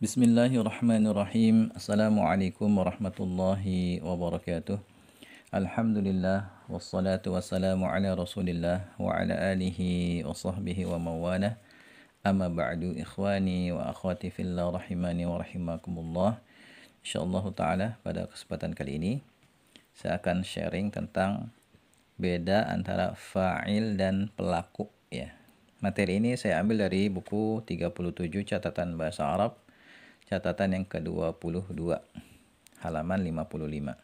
Bismillahirrahmanirrahim. Assalamualaikum warahmatullahi wabarakatuh. Alhamdulillah wassalatu wassalamu ala Rasulillah wa ala alihi wa sahbihi wa mawalah. Amma ba'du ikhwani wa akhwati fillah rahimani wa rahimakumullah. Insyaallah taala pada kesempatan kali ini saya akan sharing tentang beda antara fa'il dan pelaku ya. Materi ini saya ambil dari buku 37 catatan bahasa Arab catatan yang ke-22 halaman 55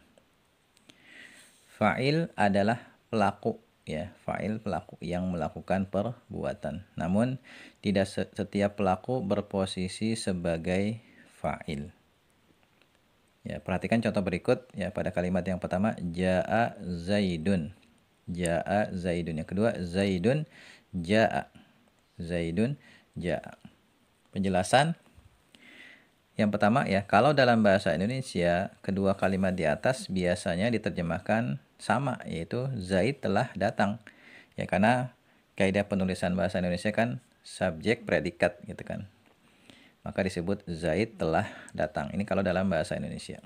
fa'il adalah pelaku ya fa'il pelaku yang melakukan perbuatan. Namun tidak setiap pelaku berposisi sebagai fa'il. Ya perhatikan contoh berikut ya pada kalimat yang pertama jaa zaidun. Jaa zaidun. Yang kedua zaidun jaa. Zaidun jaa. Penjelasan yang pertama ya, kalau dalam bahasa Indonesia, kedua kalimat di atas biasanya diterjemahkan sama, yaitu Zaid telah datang. Ya, karena kaidah penulisan bahasa Indonesia kan subjek predikat gitu kan. Maka disebut Zaid telah datang. Ini kalau dalam bahasa Indonesia.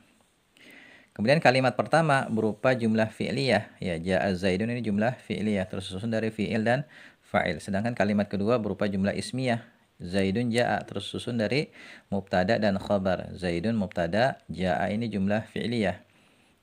Kemudian kalimat pertama berupa jumlah fi'liyah. Ya, ja'a Zaidun ini jumlah fi'liyah tersusun dari fi'il dan fa'il. Sedangkan kalimat kedua berupa jumlah ismiyah Zaidun ja'a terus susun dari mubtada dan khabar. Zaidun mubtada, ja'a ini jumlah fi'liyah.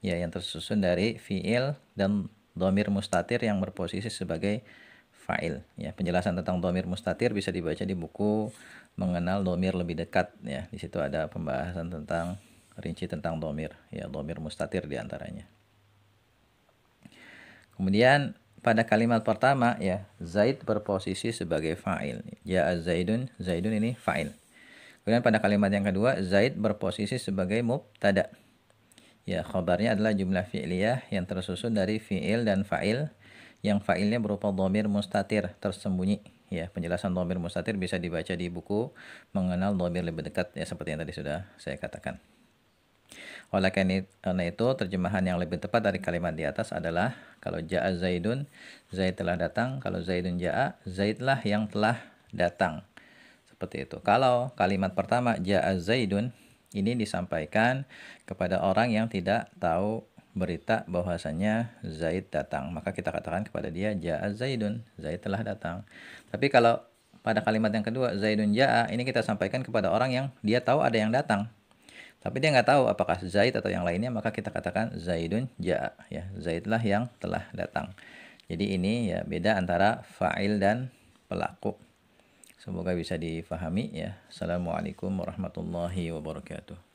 Ya, yang tersusun dari fi'il dan domir mustatir yang berposisi sebagai fa'il. Ya, penjelasan tentang domir mustatir bisa dibaca di buku mengenal domir lebih dekat. Ya, di situ ada pembahasan tentang rinci tentang domir. Ya, domir mustatir di antaranya. Kemudian pada kalimat pertama ya Zaid berposisi sebagai fa'il. Ya Zaidun, Zaidun ini fa'il. Kemudian pada kalimat yang kedua Zaid berposisi sebagai mubtada. Ya, khabarnya adalah jumlah fi'liyah yang tersusun dari fi'il dan fa'il yang fa'ilnya berupa dhamir mustatir tersembunyi. Ya, penjelasan dhamir mustatir bisa dibaca di buku mengenal dhamir lebih dekat ya seperti yang tadi sudah saya katakan. Oleh karena itu, terjemahan yang lebih tepat dari kalimat di atas adalah kalau ja'a Zaidun, Zaid telah datang. Kalau Zaidun ja'a, Zaidlah yang telah datang. Seperti itu. Kalau kalimat pertama ja'a Zaidun, ini disampaikan kepada orang yang tidak tahu berita bahwasanya Zaid datang. Maka kita katakan kepada dia ja'a Zaidun, Zaid telah datang. Tapi kalau pada kalimat yang kedua Zaidun ja'a, ini kita sampaikan kepada orang yang dia tahu ada yang datang tapi dia nggak tahu apakah Zaid atau yang lainnya maka kita katakan Zaidun ja'a ya. Zaidlah yang telah datang. Jadi ini ya beda antara fa'il dan pelaku. Semoga bisa difahami ya. Assalamualaikum warahmatullahi wabarakatuh